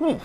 嗯。